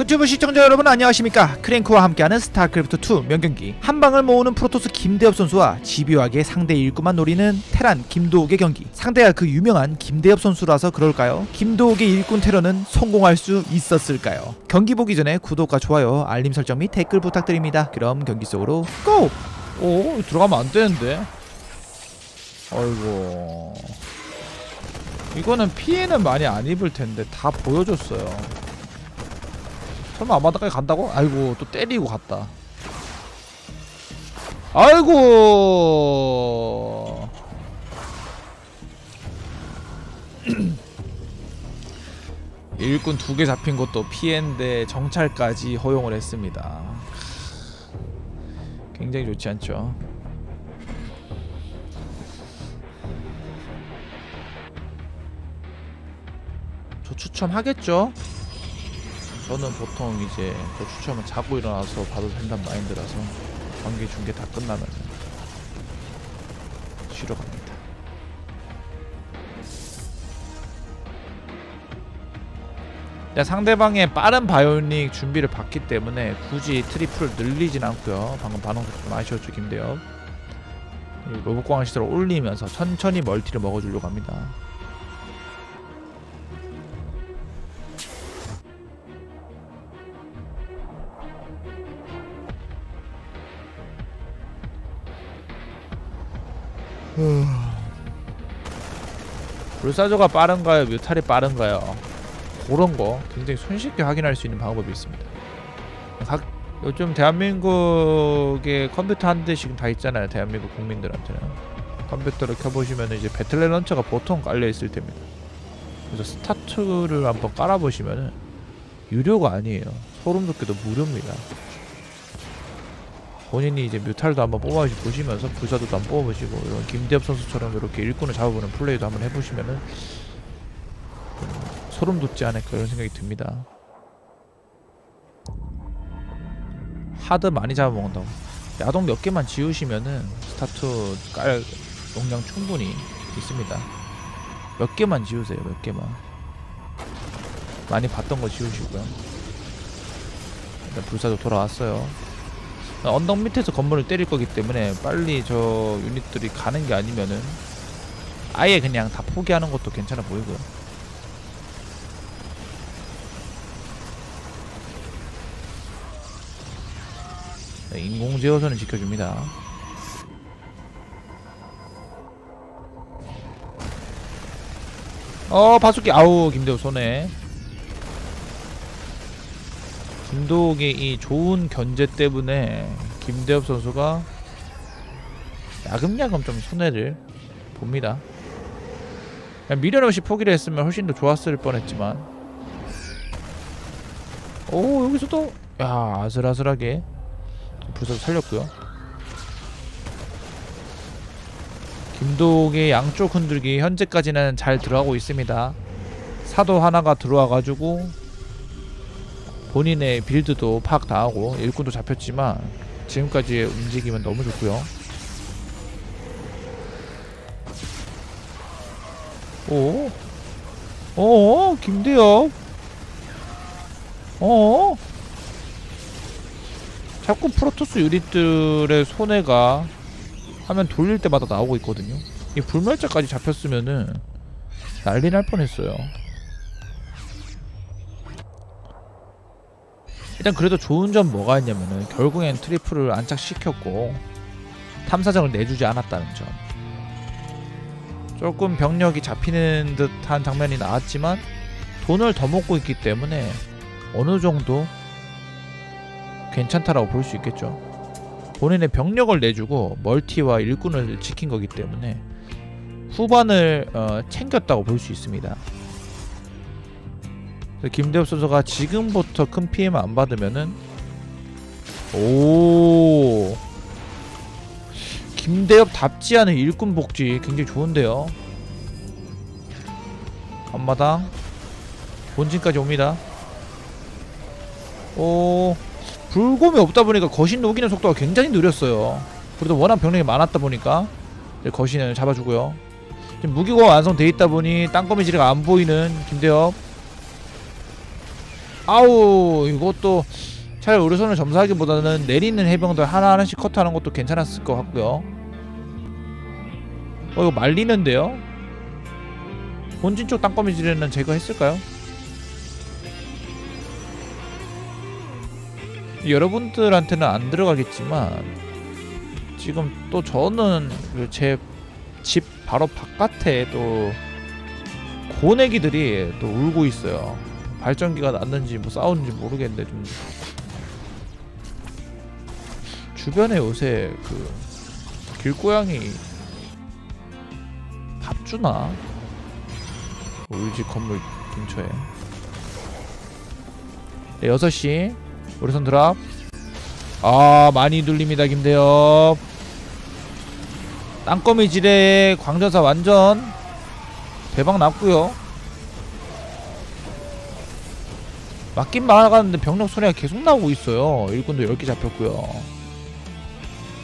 유튜브 시청자 여러분 안녕하십니까? 크랭크와 함께하는 스타크래프트2 명경기. 한방을 모으는 프로토스 김대엽 선수와 집요하게 상대 일구만 노리는 테란 김도욱의 경기. 상대가 그 유명한 김대엽 선수라서 그럴까요? 김도욱의 일꾼 테러는 성공할 수 있었을까요? 경기 보기 전에 구독과 좋아요 알림 설정 및 댓글 부탁드립니다. 그럼 경기 속으로 고! 오 들어가면 안 되는데. 아이고. 이거는 피해는 많이 안 입을 텐데 다 보여줬어요 설마 아마다까지 간다고? 아이고 또 때리고 갔다 아이고 일꾼 두 개 잡힌 것도 피해인데 정찰까지 허용을 했습니다 굉장히 좋지 않죠 저 추첨하겠죠? 저는 보통 이제 그 추첨은 자고 일어나서 봐도 된다는 마인드라서 경기 중계 다 끝나면 쉬러 갑니다. 야, 상대방의 빠른 bionic 준비를 봤기 때문에 굳이 triple 늘리진 않고요. 방금 반응 좀 아쉬웠죠 김대엽. 로봇공학 시설을 올리면서 천천히 멀티를 먹어주려고 합니다. 불사조가 빠른가요? 뮤탈이 빠른가요? 그런 거 굉장히 손쉽게 확인할 수 있는 방법이 있습니다. 각 요즘 대한민국에 컴퓨터 한 대씩 다 있잖아요. 대한민국 국민들한테는 컴퓨터를 켜보시면 이제 배틀넷 런처가 보통 깔려 있을 텐니다 그래서 스타트를 한번 깔아보시면은 유료가 아니에요. 소름 돋게도 무료입니다. 본인이 이제 뮤탈도 한번 뽑아보시면서 불사도도 한번 뽑아보시고 이런 김대엽 선수처럼 이렇게 일꾼을 잡아보는 플레이도 한번 해보시면은 소름 돋지 않을까 이런 생각이 듭니다. 하드 많이 잡아먹는다고 야동 몇 개만 지우시면은 스타트 깔 용량 충분히 있습니다. 몇 개만 지우세요 몇 개만 많이 봤던 거 지우시고요. 일단 불사도 돌아왔어요. 언덕 밑에서 건물을 때릴 거기 때문에 빨리 저 유닛들이 가는 게 아니면은 아예 그냥 다 포기하는 것도 괜찮아 보이고요. 네, 인공 제어선을 지켜줍니다. 어 바수기 아우 김대우 손에 김도욱의 이 좋은 견제 때문에 김대엽 선수가 야금야금 좀 손해를 봅니다. 미련 없이 포기를 했으면 훨씬 더 좋았을 뻔했지만 오 여기서도 야 아슬아슬하게 불사도 살렸고요. 김도욱의 양쪽 흔들기 현재까지는 잘 들어가고 있습니다. 사도 하나가 들어와가지고 본인의 빌드도 파악 다 하고 일꾼도 잡혔지만 지금까지의 움직임은 너무 좋고요 오? 어? 김대엽? 어? 자꾸 프로토스 유닛들의 손해가 화면 돌릴 때마다 나오고 있거든요 이 불멸자까지 잡혔으면은 난리 날 뻔했어요 일단 그래도 좋은 점 뭐가 있냐면은 결국엔 트리플을 안착시켰고 탐사정을 내주지 않았다는 점. 조금 병력이 잡히는 듯한 장면이 나왔지만 돈을 더 먹고 있기 때문에 어느 정도 괜찮다라고 볼 수 있겠죠. 본인의 병력을 내주고 멀티와 일꾼을 지킨 거기 때문에 후반을 어, 챙겼다고 볼 수 있습니다 김대엽 선수가 지금부터 큰 피해만 안 받으면은 오. 김대엽 답지 않은 일꾼 복지 굉장히 좋은데요. 앞마당. 본진까지 옵니다. 오. 불곰이 없다 보니까 거신 녹이는 속도가 굉장히 느렸어요. 그래도 워낙 병력이 많았다 보니까 거신을 잡아주고요. 무기가 완성돼 있다 보니 땅거미 지뢰가 안 보이는 김대엽 아우 이것도 차라리 우려선을 점사하기보다는 내리는 해병들 하나하나씩 컷하는 것도 괜찮았을 것 같고요 어 이거 말리는데요? 본진 쪽 땅거미지는 제거했을까요? 여러분들한테는 안 들어가겠지만 지금 또 저는 제 집 바로 바깥에 또 고내기들이 또 울고 있어요. 발전기가 났는지 뭐 싸우는지 모르겠는데 좀. 주변에 요새 그 길고양이 밥 주나? 우리 집 건물 근처에. 네, 6시. 우리선 드랍. 아 많이 눌립니다 김대엽. 땅거미 지뢰에 광전사 완전. 대박 났고요 맞긴 막았는데 병력 소리가 계속 나오고 있어요. 일꾼도 10개 잡혔고요.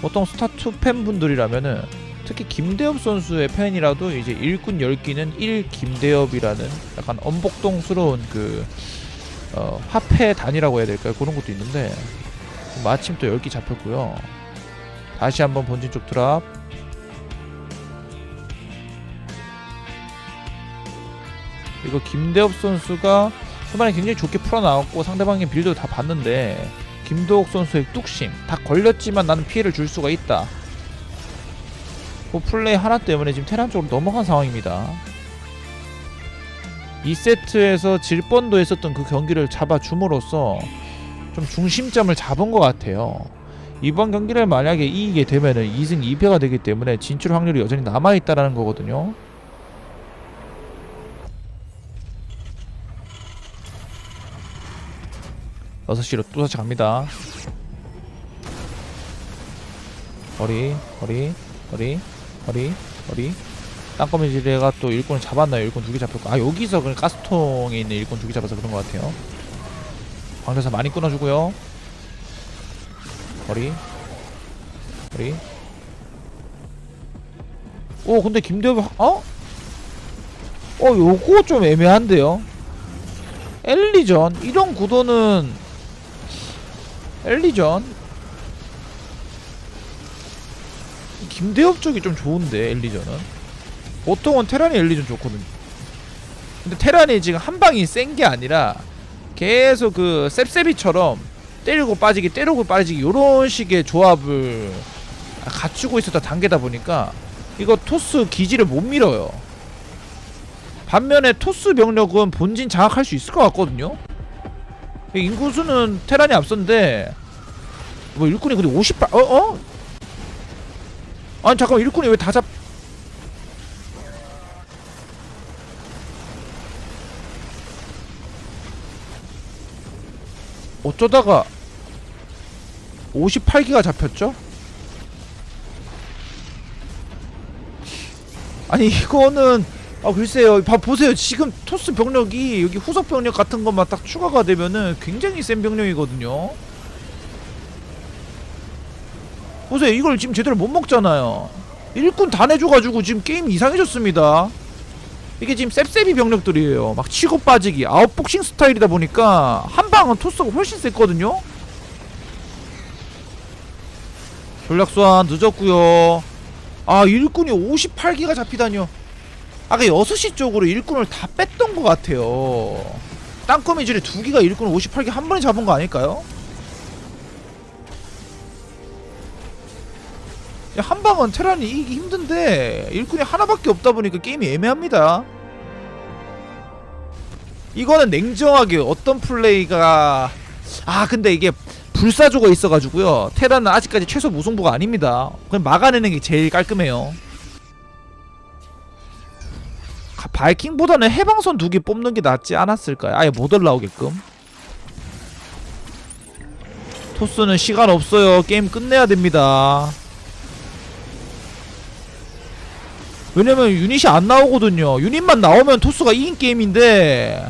보통 스타2 팬분들이라면은 특히 김대엽 선수의 팬이라도 이제 일꾼 10기는 1 김대엽이라는 약간 엄복동스러운 그 어, 화폐 단위라고 해야 될까요? 그런 것도 있는데 마침 또 10기 잡혔고요. 다시 한번 본진 쪽 drop. 이거 김대엽 선수가 초반에 굉장히 좋게 풀어나왔고 상대방의 build 다 봤는데 김도욱 선수의 뚝심 다 걸렸지만 나는 피해를 줄 수가 있다. 그 플레이 하나 때문에 지금 테란 쪽으로 넘어간 상황입니다. 2세트에서 질 뻔도 했었던 그 경기를 잡아줌으로써 좀 중심점을 잡은 것 같아요. 이번 경기를 만약에 이기게 되면은 2승 2패가 되기 때문에 진출 확률이 여전히 남아있다라는 거거든요 여섯 시로 또다시 갑니다. 허리, 허리, 허리, 허리, 허리. 땅거미 지뢰가 또 일꾼을 잡았나요? 일꾼 두 개 잡혔고. 아, 여기서 그냥 가스통에 있는 일꾼 두 개 잡아서 그런 것 같아요. 광대사 많이 끊어주고요. 허리, 허리. 오, 근데 김대엽, 어? 어, 요거 좀 애매한데요? 엘리전? 이런 구도는 엘리전. 김대엽 쪽이 좀 좋은데 엘리전은. 보통은 테란이 엘리전 좋거든요. 근데 테란이 지금 한 방이 센 게 아니라 계속 그 셉셉이처럼 때리고 빠지기 때리고 빠지기 요런 식의 조합을 갖추고 있었던 단계다 보니까 이거 토스 기지를 못 밀어요. 반면에 토스 병력은 본진 장악할 수 있을 것 같거든요 인구수는 테란이 앞선데 뭐 일꾼이 근데 58 어? 어? 아니 잠깐만 일꾼이 왜 다 잡... 어쩌다가 58기가 잡혔죠? 아니 이거는 아 글쎄요. 봐 보세요. 지금 토스 병력이 여기 후속 병력 같은 것만 딱 추가가 되면은 굉장히 센 병력이거든요. 보세요. 이걸 지금 제대로 못 먹잖아요. 일꾼 다 내줘가지고 지금 게임 이상해졌습니다. 이게 지금 셉셉이 병력들이에요. 막 치고 빠지기 아웃복싱 스타일이다 보니까 한 방은 토스가 훨씬 셌거든요. 전략 소환 늦었구요. 아 일꾼이 58기가 잡히다니요 아까 6시 쪽으로 일꾼을 다 뺐던 것 같아요. 땅거미줄에 두 기가 일꾼 58개 한 번에 잡은 거 아닐까요? 한 방은 테란이 이기기 힘든데 일꾼이 하나밖에 없다 보니까 게임이 애매합니다. 이거는 냉정하게 어떤 플레이가 아 근데 이게 불사조가 있어가지고요. 테란은 아직까지 최소 무승부가 아닙니다. 그냥 막아내는 게 제일 깔끔해요 바이킹보다는 해방선 두 개 뽑는 게 낫지 않았을까요? 아예 못 올라오게끔. 토스는 시간 없어요. 게임 끝내야 됩니다. 왜냐면 유닛이 안 나오거든요. 유닛만 나오면 토스가 이긴 게임인데.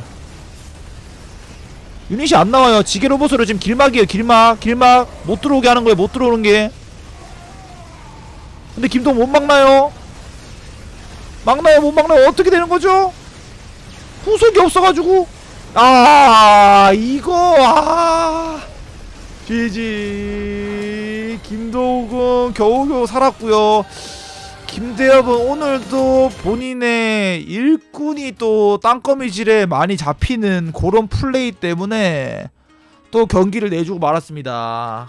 유닛이 안 나와요. 지게 로봇으로 지금 길막이에요. 길막 길막. 못 들어오게 하는 거예요. 못 들어오는 게. 근데 김동 못 막나요? 막나요 못 막나요? 어떻게 되는 거죠? 후속이 없어가지고? 아 이거 아. GG 김도욱은 겨우겨우 살았고요. 김대엽은 오늘도 본인의 일꾼이 또 땅거미질에 많이 잡히는 그런 플레이 때문에 또 경기를 내주고 말았습니다